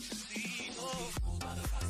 you see. Oh.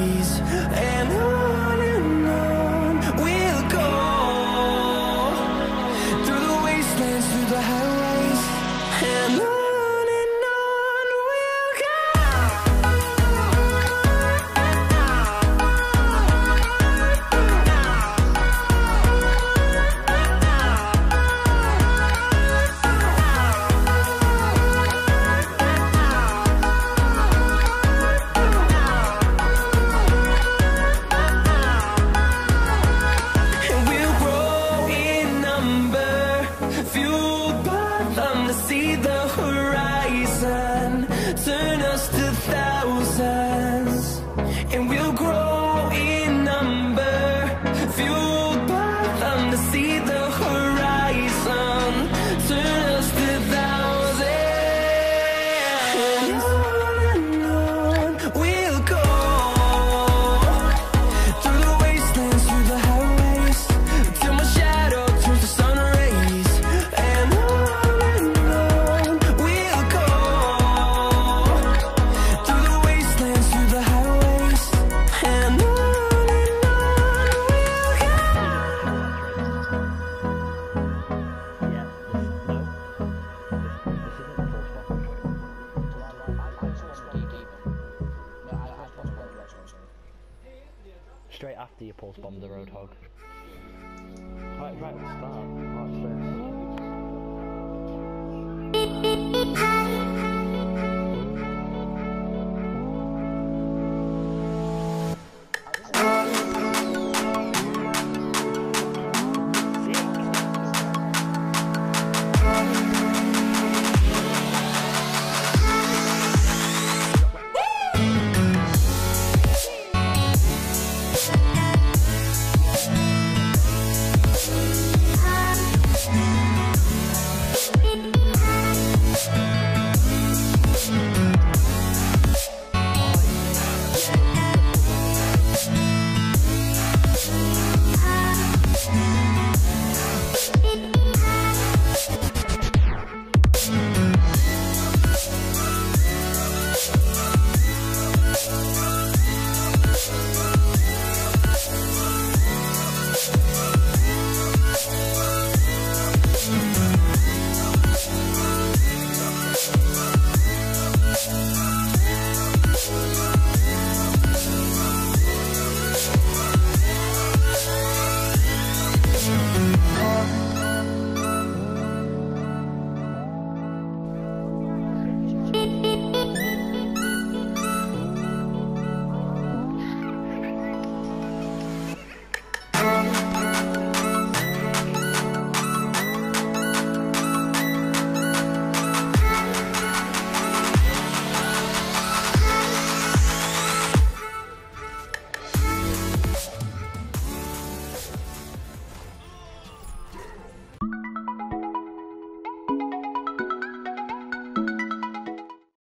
and Leopold's bomb the Roadhog. Right, right, start. Right,